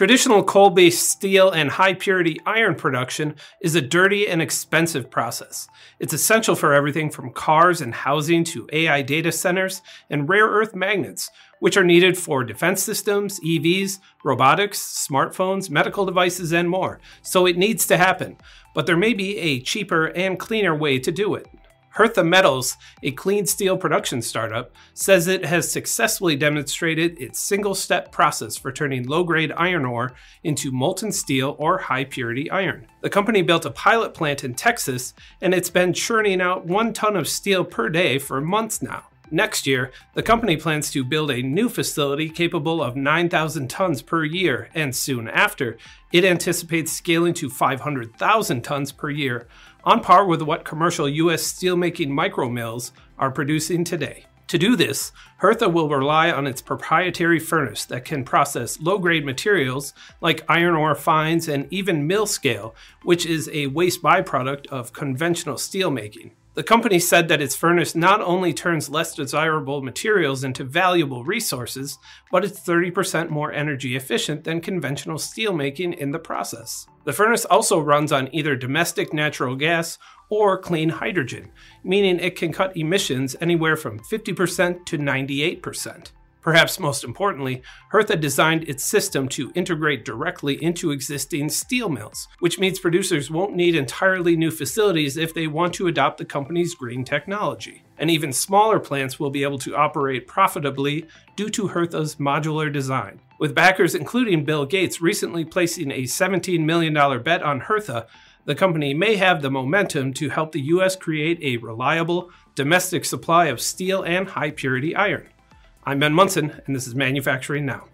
Traditional coal based steel and high purity iron production is a dirty and expensive process. It's essential for everything from cars and housing to AI data centers and rare earth magnets, which are needed for defense systems, EVs, robotics, smartphones, medical devices, and more. So it needs to happen. But there may be a cheaper and cleaner way to do it. Hertha Metals, a clean steel production startup, says it has successfully demonstrated its single step process for turning low grade iron ore into molten steel or high purity iron. The company built a pilot plant in Texas, and it's been churning out one ton of steel per day for months now. Next year, the company plans to build a new facility capable of 9,000 tons per year, and soon after, it anticipates scaling to 500,000 tons per year, on par with what commercial US steelmaking micromills are producing today. To do this, Hertha will rely on its proprietary furnace that can process low grade materials like iron ore fines and even mill scale, which is a waste byproduct of conventional steelmaking. The company said that its furnace not only turns less desirable materials into valuable resources, but it's 30% more energy efficient than conventional steelmaking in the process. The furnace also runs on either domestic natural gas or clean hydrogen, meaning it can cut emissions anywhere from 50% to 98%. Perhaps most importantly, Hertha designed its system to integrate directly into existing steel mills, which means producers won't need entirely new facilities if they want to adopt the company's green technology. And even smaller plants will be able to operate profitably due to Hertha's modular design. With backers including Bill Gates recently placing a $17 million bet on Hertha, the company may have the momentum to help the US create a reliable, domestic supply of steel and high purity iron. I'm Ben Munson, and this is Manufacturing Now.